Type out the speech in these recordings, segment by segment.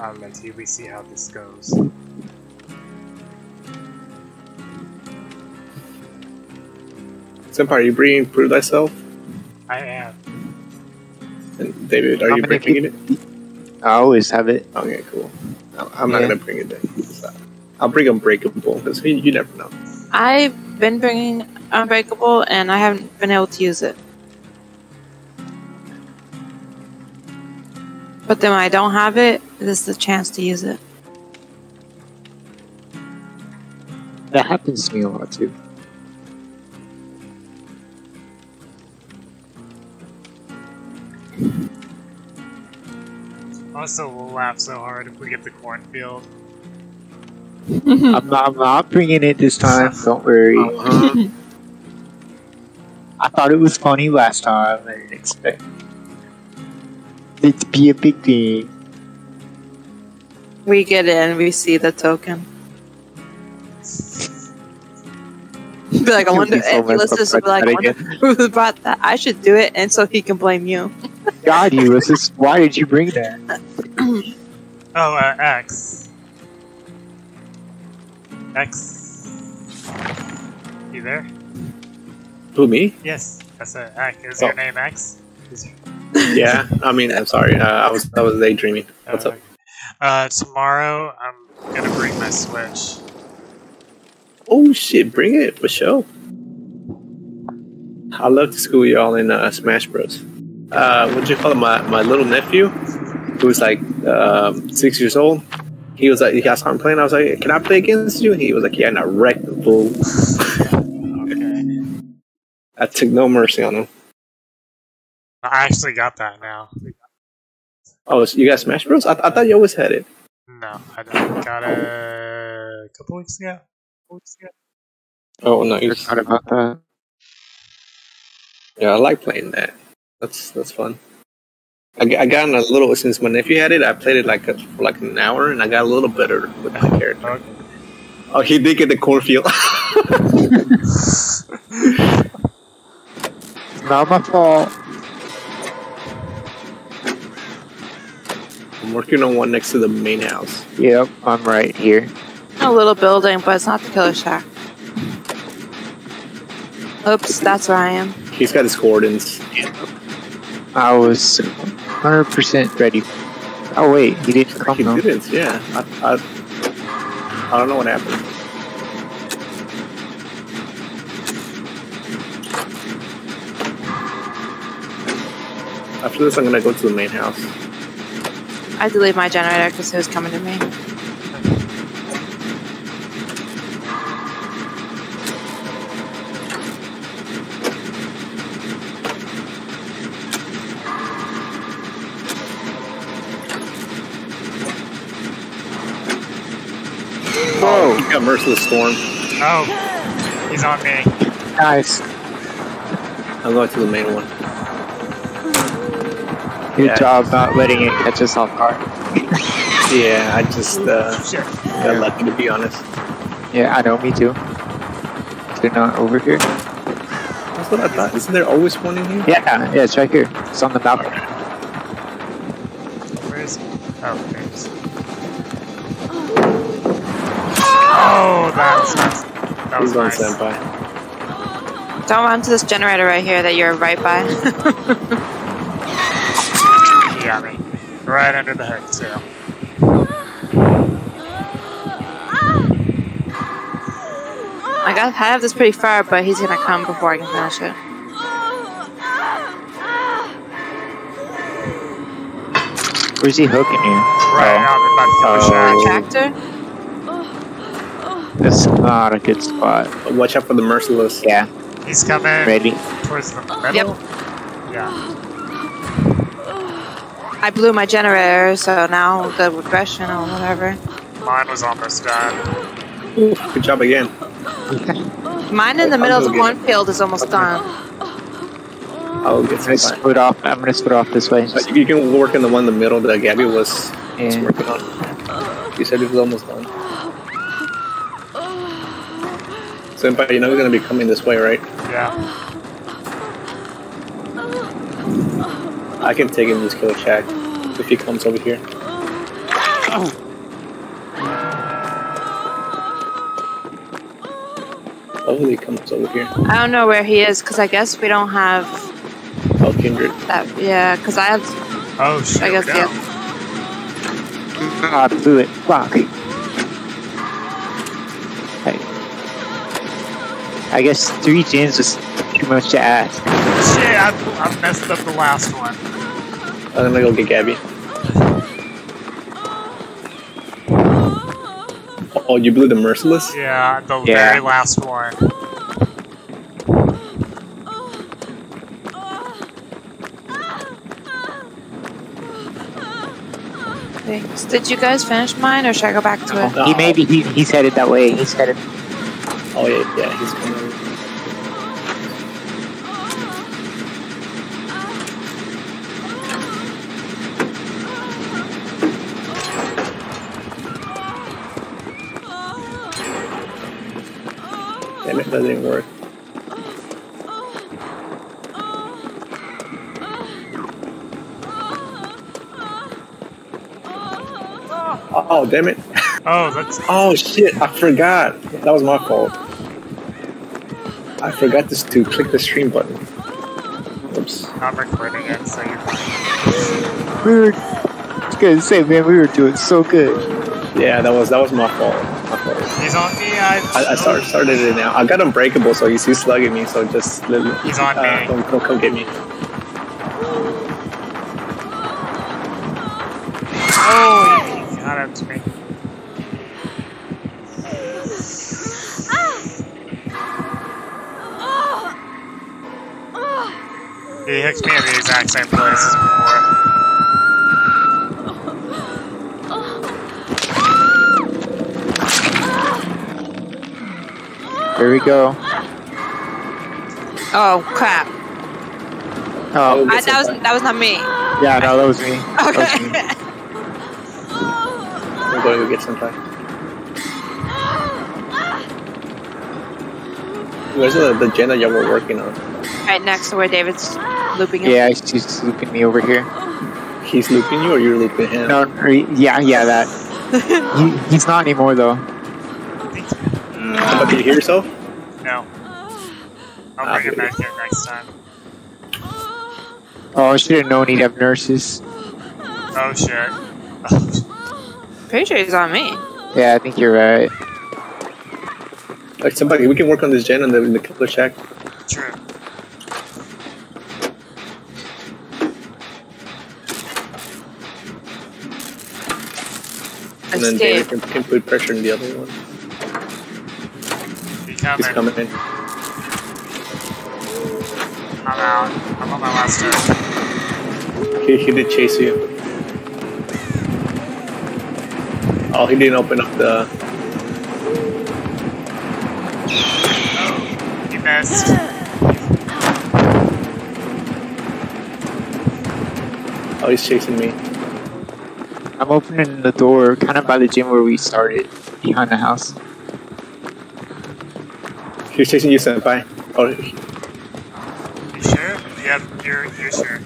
I'll let you we see how this goes. Senpai, are you bringing Prove Thyself? I am. And David, are How you many bringing it? I always have it. Okay, cool. No, I'm not Yeah. gonna bring it then. So, I'll bring Unbreakable because you, you never know. I've been bringing Unbreakable and I haven't been able to use it. But then when I don't have it, this is the chance to use it. That happens to me a lot too. Also, we'll laugh so hard if we get the cornfield. I'm not. I'm not bringing it this time. Don't worry. Uh-huh. I thought it was funny last time. I didn't expect it to be a big thing. We get in, we see the token. Be like, I wonder be so if he messed listens up to be like, I wonder who brought that. I should do it, and so he can blame you. God, you was this. Why did you bring that? Oh, uh, X. X. You there? Who me? Yes, that's it. X. Is Oh. your name X? Is your- Yeah. I mean, I'm sorry. Uh, I was I was daydreaming. What's uh, up? Uh, tomorrow I'm gonna bring my Switch. Oh shit! Bring it for sure. I love to school y'all in uh, Smash Bros. Uh, what you call it? My my little nephew, who was like um, six years old. He was like, he asked how I'm playing. I was like, "Can I play against you?" He was like, "Yeah," and I wrecked the fool. Okay. I took no mercy on him. I actually got that now. Oh, so you got Smash Bros? I, I thought you always had it. No, I don't. Got it a couple weeks ago. Couple weeks ago. Oh no, you Forgot about that. Yeah, I like playing that. That's that's fun. I, I got in a little since my nephew had it. I played it like a, for like an hour, and I got a little better with the character. Okay. Oh, he did get the cornfield. Not my fault. I'm working on one next to the main house. Yep, I'm right here. A little building, but it's not the killer shack. Oops, that's where I am. He's got his coordinates. I was 100% ready. Oh wait, he didn't come He though. didn't. Yeah, I, I, I don't know what happened. After this, I'm gonna go to the main house. I deleted my generator because it was coming to me. Oh, he got Merciless Storm. Oh, he's on me. Nice. I'm going to the main one. Good Yeah. job not letting it catch us off guard. Yeah, I just uh, Shit. got lucky to be honest. Yeah, I know, me too. They're not over here. That's what I thought. Isn't there always one in here? Yeah, yeah, it's right here. It's on the balcony. Where is he? Oh, there he is. Oh, that was nice. That was He's on nice. standby. Don't run to this generator right here that you're right by. He got me. Right under the hook, too. I got I have this pretty far, but he's gonna come before I can finish it. Where's he hooking you? Right on the Oh. shack. Tractor? That's not a good spot. Watch out for the Merciless. Yeah, He's coming ready. towards the middle. Yep. Yeah. I blew my generator, so now the regression or whatever. Mine was almost done. Ooh, good job again. Mine in the I'll middle of go the get it. cornfield is almost done. I'll get I'm gonna some. split off. I'm gonna split off this way. Uh, You can work in the one in the middle that Gabby was, was Yeah. working on. You said it was almost done. Senpai, you know he's gonna be coming this way, right? Yeah. I can take him this killer shack if he comes over here. Hopefully he comes over here. I don't know where he is because I guess we don't have Oh, Kindred. that. Yeah, because I have. Oh shit. I guess no. yeah. Ah, I blew it. Fuck. I, I guess three gens was too much to ask. Shit, I, I messed up the last one. I'm gonna go get Gabby. Oh, you blew the merciless? Yeah, the Yeah. very last one. Thanks. Did you guys finish mine or should I go back to uh, it? He maybe he, he's headed that way. He's headed. Oh yeah, yeah, he's coming. Damn it, that didn't work. Oh, oh, damn it. Oh, that's Oh shit, I forgot. That was my fault. I forgot this to click the stream button. Oops. I'm recording it, so you're fine. We were. I was gonna say, man, we were doing so good. Yeah, that was that was my fault. He's on me. I, I, I started started it now. I got unbreakable, so he's, he's slugging me. So just let, He's on uh, me. Don't, don't come get me. Oh, he got up to me. He hits me in the exact same place as before. There we go. Oh crap! Oh, I, that was that was not me. yeah, no, that was me. That was me. Okay. I'm going to go get some time. Where's the, the gen that y'all were working on? right next to where David's looping. it. Yeah, he's looping me over here. He's looping you or you're looping him? No, yeah, yeah, that. he, he's not anymore though. But did you hear yourself? No. I'll Ah, bring him back here next time. Oh, I should have known he'd have nurses. Oh shit. Pretty sure he's on me. Yeah, I think you're right. Like somebody, we can work on this gen in the, in the killer shack. True. And then David can, can put pressure in the other one. He He's coming. coming in. I'm out. I'm on my last turn. He, he did chase you. Oh, he didn't open up the. Oh, he missed. Oh, he's chasing me. I'm opening the door kind of by the gym where we started, behind the house. He's chasing you, senpai. Oh, You sure? Yep, you're you're sure.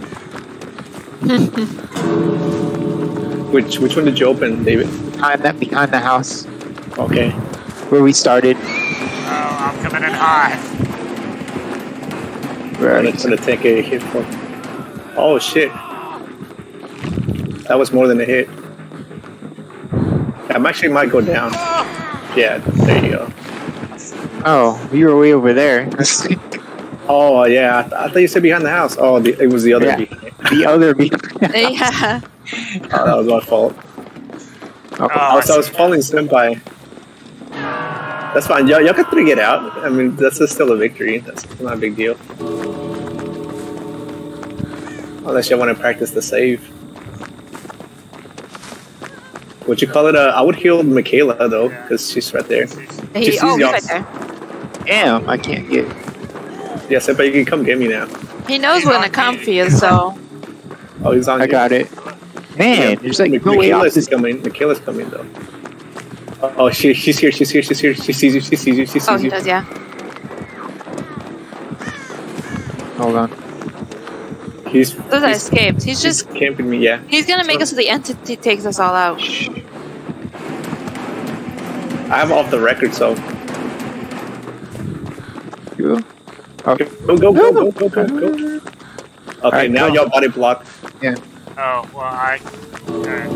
which which one did you open, David? Behind that, behind the house Okay. where we started. Oh, I'm coming in hot. Where I'm gonna take a hit for. Oh shit. That was more than a hit. I'm actually might go down. Yeah, there you go. Oh, you were way over there. Oh uh, yeah, I, th- I thought you said behind the house. Oh, the, it was the other. Yeah. behind. the other be- yeah. Oh, that was my fault. Oh, oh I was, I was following senpai. That's fine. Y'all, y'all can three get out. I mean, that's just still a victory. That's not a big deal. Unless y'all want to practice the save. Would you call it a? I would heal Michaela though, because she's right there. He, Just oh, use he's y'all. right there. Damn, I can't get. Yeah, senpai, you can come get me now. He knows He's when on to come for you, so. Oh, he's on. I you. got it. Man, there's like Mik- no way off Michaela's this. coming. Michaela's coming though. Oh, oh, she, she's here. She's here. She's here. She sees you. She sees you. She oh, sees Oh, he you. does, yeah. Hold on. He's, Those are he's, escapes. He's he's just. camping me. Yeah. He's gonna make us so the entity takes us all out. I have off the record, so You? Okay. go go go go go go. go. Okay, Alright, now go. y'all body block. Yeah. Oh, well, I. Alright.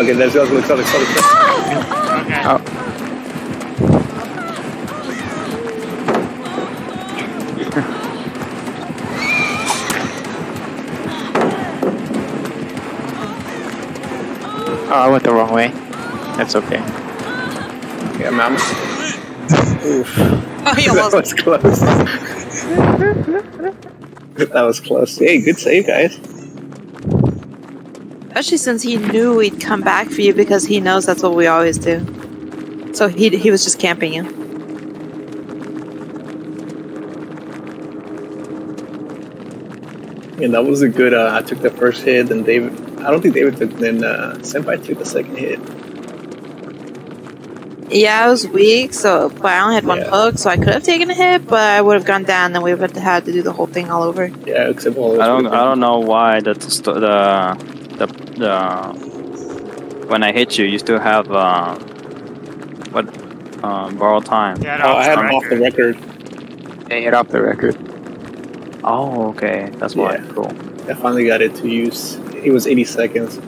Okay, let's go. Let's go. Let's go. Let's go. Okay. Oh. Oh, I went the wrong way. That's okay. Yeah, mama. Oof. Oh, he that was close. that was close. Hey, good save, guys. Especially since he knew we'd come back for you because he knows that's what we always do. So he he was just camping you. And that was a good. Uh, I took the first hit, and David. I don't think David took. Then uh, Senpai took the second hit. Yeah, I was weak, so but I only had one Yeah. hook, so I could have taken a hit, but I would have gone down, then we would have had to do the whole thing all over. Yeah, except all I don't would've I don't know why the the the the when I hit you, you still have uh, what um, borrowed time. Yeah, Oh, I had him off the record. record. Yeah, hit off the record. Oh, okay, that's why. Yeah. Cool. I finally got it to use. It was 80 seconds.